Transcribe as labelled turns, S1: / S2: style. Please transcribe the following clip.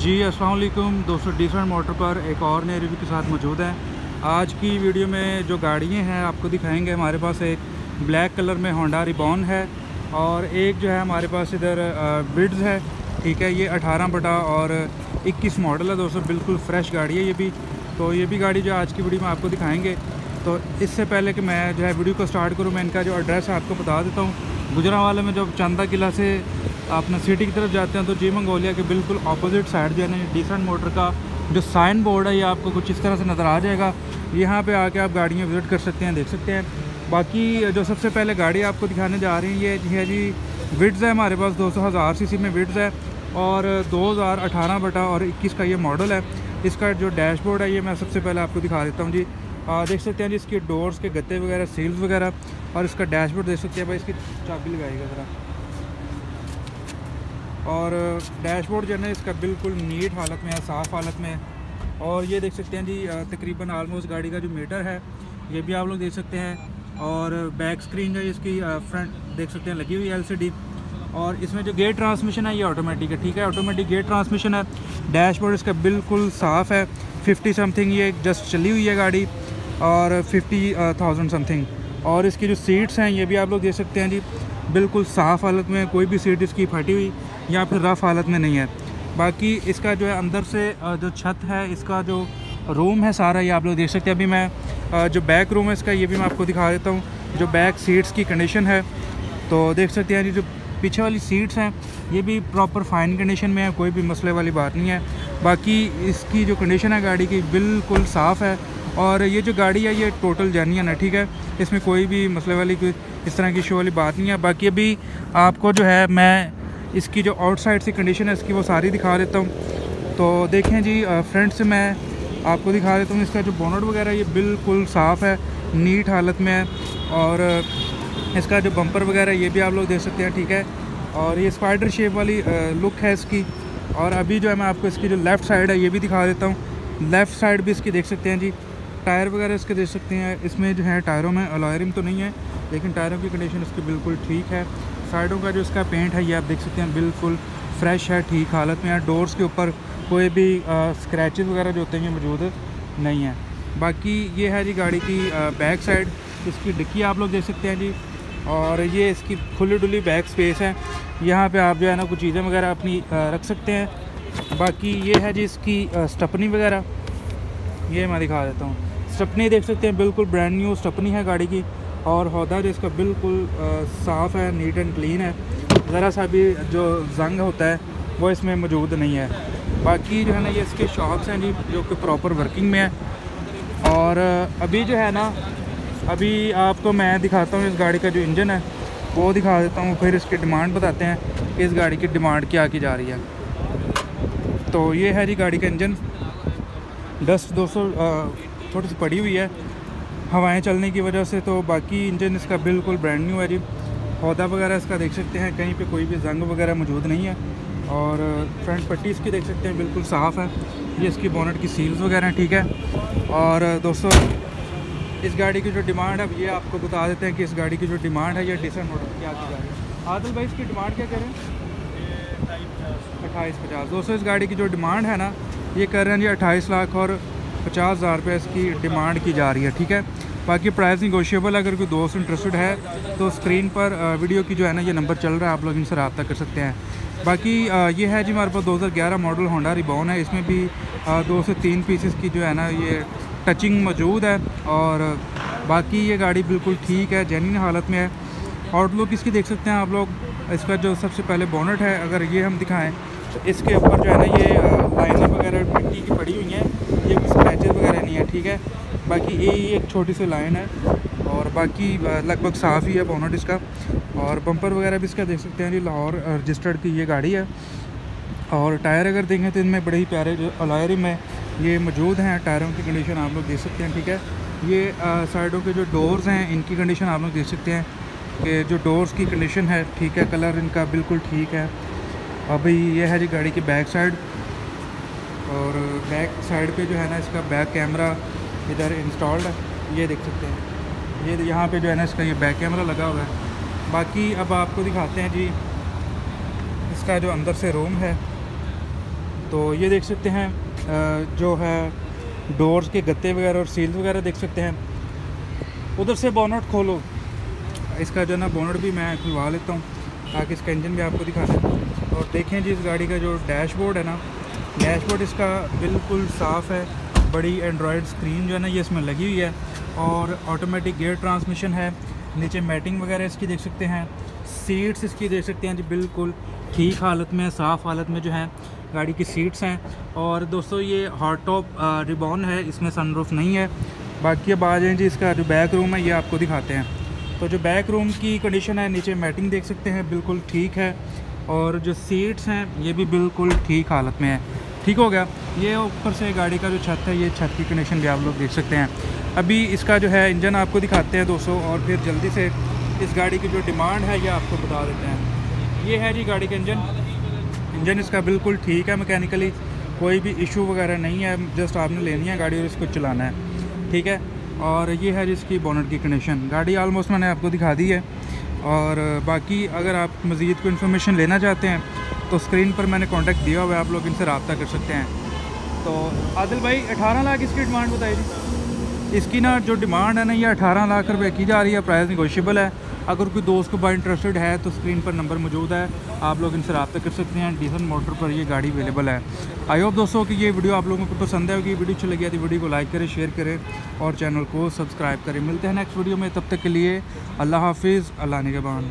S1: जी, अस्सलाम वालेकुम। दोस्तों डिफरेंट मोटर पर एक और नए रिव्यू के साथ मौजूद हैं। आज की वीडियो में जो गाड़ियाँ हैं, आपको दिखाएँगे, हमारे पास एक ब्लैक कलर में होंडा रिबॉन है और एक जो है, हमारे पास इधर बिड्स है। ठीक है, ये 18 बटा और 21 मॉडल है दोस्तों, बिल्कुल फ्रेश गाड़ी है ये भी। तो ये भी गाड़ी जो आज की वीडियो में आपको दिखाएँगे। तो इससे पहले कि मैं जो है वीडियो को स्टार्ट करूँ, मैं इनका जो एड्रेस है, आपको बता देता हूँ। गुजरा वाले में जब चंदा किला से अपना सिटी की तरफ़ जाते हैं तो जी मंगोलिया के बिल्कुल अपोजिट साइड जो है ना डिसेंट मोटर का जो साइन बोर्ड है ये आपको कुछ इस तरह से नज़र आ जाएगा। यहाँ पे आके आप गाड़ियाँ विज़िट कर सकते हैं देख सकते हैं। बाकी जो सबसे पहले गाड़ी आपको दिखाने जा रही है ये है जी विड्स है हमारे पास दो सौ हज़ार सी में विड्स है और 2018 बटा और 21 का ये मॉडल है। इसका जो डैशबोर्ड है ये मैं सबसे पहले आपको दिखा देता हूँ जी। आ, देख सकते हैं जी इसके डोर्स के गत्ते वगैरह सील्स वगैरह और इसका डैशबोर्ड देख सकते हैं भाई इसकी चाबी लगाएगा ज़रा। और डैशबोर्ड जो है ना, इसका बिल्कुल नीट हालत में है, साफ़ हालत में है। और ये देख सकते हैं जी तकरीबन आलमोस्ट गाड़ी का जो मीटर है, ये भी आप लोग देख सकते हैं। और बैक स्क्रीन जो इसकी फ्रंट देख सकते हैं, लगी हुई एलसीडी और इसमें जो गेट ट्रांसमिशन है, ये ऑटोमेटिक है, ठीक है? ऑटोमेटिक गेट ट्रांसमिशन है। डैशबोर्ड इसका बिल्कुल साफ़ है। फिफ्टी समथिंग ये जस्ट चली हुई है गाड़ी। और फिफ्टी थाउज़ेंड समथिंग और इसकी जो सीट्स हैं, ये भी आप लोग देख सकते हैं जी। बिल्कुल साफ़ हालत में कोई भी सीट इसकी फटी हुई या फिर रफ़ हालत में नहीं है। बाकी इसका जो है अंदर से जो छत है, इसका जो रूम है सारा, ये आप लोग देख सकते हैं। अभी मैं जो बैक रूम है इसका, ये भी मैं आपको दिखा देता हूँ। जो बैक सीट्स की कंडीशन है तो देख सकते हैं जो पीछे वाली सीट्स हैं, ये भी प्रॉपर फाइन कंडीशन में है, कोई भी मसले वाली बात नहीं है। बाकी इसकी जो कंडीशन है गाड़ी की, बिल्कुल साफ़ है। और ये जो गाड़ी है, ये टोटल जेन्यन है ठीक है? इसमें कोई भी मसले वाली कोई इस तरह की शो वाली बात नहीं है। बाकी अभी आपको जो है, मैं इसकी जो आउटसाइड से कंडीशन है, इसकी वो सारी दिखा देता हूँ। तो देखें जी फ्रंट से मैं आपको दिखा देता हूँ, इसका जो बोनट वगैरह ये बिल्कुल साफ़ है, नीट हालत में है। और इसका जो बम्पर वगैरह ये भी आप लोग देख सकते हैं, ठीक है? और ये स्पाइडर शेप वाली लुक है इसकी। और अभी जो है, मैं आपको इसकी जो लेफ़्ट साइड है, ये भी दिखा देता हूँ। लेफ़्ट साइड भी इसकी देख सकते हैं जी। टायर वगैरह इसके देख सकते हैं। इसमें जो है टायरों में अलॉयरिंग तो नहीं है लेकिन टायरों की कंडीशन इसकी बिल्कुल ठीक है। साइडों का जो इसका पेंट है ये आप देख सकते हैं बिल्कुल फ्रेश है ठीक हालत में है। डोर्स के ऊपर कोई भी स्क्रैचेस वगैरह जो होते हैं ये मौजूद नहीं है। बाकी ये है जी गाड़ी की आ, बैक साइड इसकी डिक्की आप लोग देख सकते हैं जी। और ये इसकी खुली डुली बैक स्पेस है। यहाँ पे आप जो है ना कुछ चीज़ें वगैरह अपनी रख सकते हैं। बाकी ये है जी इसकी स्टपनी वगैरह। ये मैं दिखा देता हूँ। स्टपनी देख सकते हैं, बिल्कुल ब्रांड न्यू स्टपनी है गाड़ी की। और हौदा जो इसका बिल्कुल साफ़ है नीट एंड क्लीन है। ज़रा सा भी जो जंग होता है, वो इसमें मौजूद नहीं है। बाकी जो है ना, ये इसके शॉक्स हैं जी, जो कि प्रॉपर वर्किंग में है। और अभी जो है ना, अभी आपको मैं दिखाता हूँ इस गाड़ी का जो इंजन है। वो दिखा देता हूँ, फिर इसकी डिमांड बताते हैं, कि इस गाड़ी की डिमांड क्या की जा रही है। तो ये है जी गाड़ी का इंजन डस्ट दोस्तों थोड़ी सी पड़ी हुई है। हवाएँ चलने की वजह से तो बाकी इंजन इसका बिल्कुल ब्रांड न्यू है जी। पौधा वगैरह इसका देख सकते हैं कहीं पे कोई भी जंग वगैरह मौजूद नहीं है। और फ्रंट पट्टी इसकी देख सकते हैं बिल्कुल साफ़ है। ये इसकी बोनट की सील्स वगैरह हैं ठीक है। और दोस्तों इस गाड़ी की जो डिमांड है ये आपको बता देते हैं कि इस गाड़ी की जो डिमांड है ये डिसेंट मॉडल की आज की है। आदिल भाई इसकी डिमांड क्या करें अट्ठाईस पचास। दोस्तों इस गाड़ी की जो डिमांड है ना ये कर रहे हैं जी अट्ठाईस लाख और पचास हज़ार रुपये इसकी डिमांड की जा रही है, ठीक है? बाकी प्राइस निगोशिएबल अगर कोई दोस्त इंटरेस्टेड है तो स्क्रीन पर वीडियो की जो है ना, ये नंबर चल रहा है, आप लोग इनसे रबता कर सकते हैं। बाकी ये है जी हमारे पास 2011 मॉडल होंडा रिबॉन है। इसमें भी दो से तीन पीसेस की जो है ना, ये टचिंग मौजूद है। और, बाकी ये गाड़ी बिल्कुल ठीक है जेन्यन हालत में है। आउटलुक इसकी देख सकते हैं आप लोग। इसका जो सबसे पहले बोनट है, अगर ये हम दिखाएँ तो इसके ऊपर जो है ना, ये लाइनें वगैरह मिट्टी की पड़ी हुई हैं। ये कोई स्क्रैचेस वगैरह नहीं है, ठीक है? बाकी ये एक छोटी सी लाइन है और बाकी लगभग साफ़ ही है बोनट इसका। और बम्पर वगैरह भी इसका देख सकते हैं जी, लाहौर रजिस्टर्ड की ये गाड़ी है। और टायर अगर देखें तो इनमें बड़े ही प्यारे जो अलायरी में ये मौजूद हैं टायरों की कंडीशन आप लोग देख सकते हैं, ठीक है? ये साइडों के जो डोर्स हैं, इनकी कंडीशन आप लोग देख सकते हैं कि जो डोर्स की कंडीशन है, ठीक है? कलर इनका बिल्कुल ठीक है। अभी ये है जी गाड़ी की बैक साइड और बैक साइड पे जो है ना इसका बैक कैमरा इधर इंस्टॉल्ड है, ये देख सकते हैं। ये यहाँ पे जो है ना इसका ये बैक कैमरा लगा हुआ है। बाकी अब आपको दिखाते हैं जी, इसका जो अंदर से रूम है तो ये देख सकते हैं जो है डोर्स के गत्ते वगैरह और सील्स वगैरह देख सकते हैं। उधर से बोनट खोलो। इसका जो है ना बोनट भी मैं खुलवा लेता हूँ, ताकि इसका इंजन भी आपको दिखा दें। और देखें जी, इस गाड़ी का जो डैशबोर्ड है ना डैशबोर्ड इसका बिल्कुल साफ़ है। बड़ी एंड्रॉयड स्क्रीन जो है ना, ये इसमें लगी हुई है और ऑटोमेटिक गेयर ट्रांसमिशन है। नीचे मैटिंग वगैरह इसकी देख सकते हैं। सीट्स इसकी देख सकते हैं जी, बिल्कुल ठीक हालत में, साफ़ हालत में जो है, गाड़ी की सीट्स हैं। और दोस्तों, ये हॉट टॉप रिबॉन है, इसमें सनरूफ नहीं है। बाकी अब आ जाए जी, इसका जो बैक रूम है, ये आपको दिखाते हैं। तो जो बैक रूम की कंडीशन है, नीचे मैटिंग देख सकते हैं, बिल्कुल ठीक है। और जो सीट्स हैं, ये भी बिल्कुल ठीक हालत में है। ठीक हो गया। ये ऊपर से गाड़ी का जो छत है, ये छत की कंडीशन भी आप लोग देख सकते हैं। अभी इसका जो है इंजन आपको दिखाते हैं दोस्तों, और फिर जल्दी से इस गाड़ी की जो डिमांड है, ये आपको बता देते हैं। ये है जी गाड़ी का इंजन इंजन इसका बिल्कुल ठीक है मैकेनिकली कोई भी इशू वगैरह नहीं है जस्ट आपने लेनी है गाड़ी और इसको चलाना है। ठीक है? और ये है जिसकी बोनट की कंडीशन गाड़ी आलमोस्ट मैंने आपको दिखा दी है। और बाकी अगर आप मज़ीद को इन्फॉर्मेशन लेना चाहते हैं तो स्क्रीन पर मैंने कांटेक्ट दिया हुआ है, आप लोग इनसे रबता कर सकते हैं। तो आदिल भाई 18 लाख इसकी डिमांड बताई थी। इसकी ना जो डिमांड है ना, ये 18 लाख रुपए की जा रही है प्राइस निगोशियबल है। अगर कोई दोस्त को बाई इंटरेस्टेड है तो स्क्रीन पर नंबर मौजूद है। आप लोग इनसे रबता कर सकते हैं। डीजल मोटर पर ये गाड़ी अवेलेबल है। आई होप दोस्तों कि ये वीडियो आप लोगों को पसंद कि वीडियो अच्छी लगी है तो वीडियो को लाइक करें शेयर करें और चैनल को सब्सक्राइब करें। मिलते हैं नेक्स्ट वीडियो में। तब तक के लिए अल्लाह हाफिज़, अल्लाह निगबान